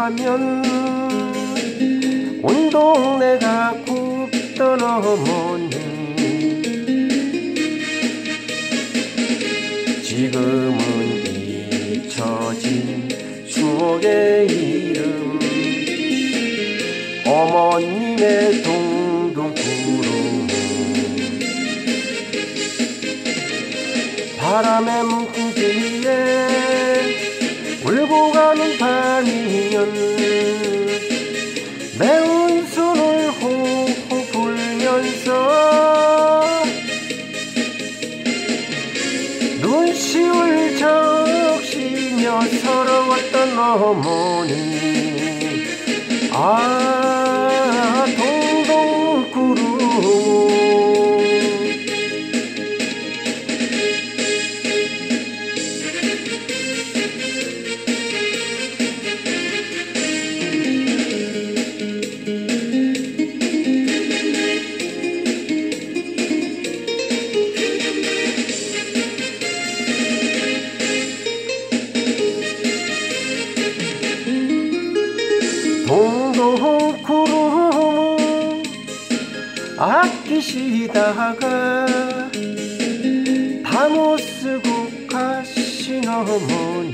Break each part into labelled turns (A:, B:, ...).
A: 하면 온 동네가 굽던 어머니. 지금은 잊혀진 추억의 이름. 어머님의 동동 구름 바람에 뭉친 뒤에 울고 가는 밤이면 매운 손을 호호 불면서 눈시울 적시며 서러웠던 어머니. 아 아끼시다가 다 못 쓰고 가신 어머니.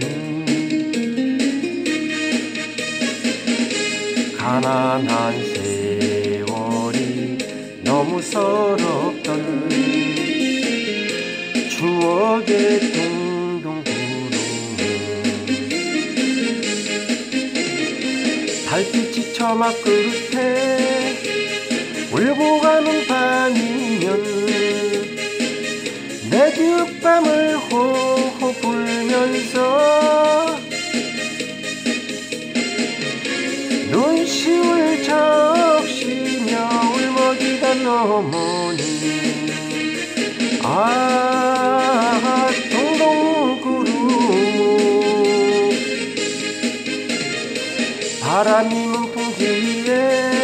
A: 가난한 세월이 너무 서럽던 추억의 동동 구름 달빛이 처막 끝에 울고 가는 밤이면 내 뒷밤을 호호 불면서 눈시울 적시며 울먹이던 어머니. 아 동동구름. 바람이 문풍 뒤에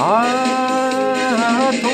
A: हाथों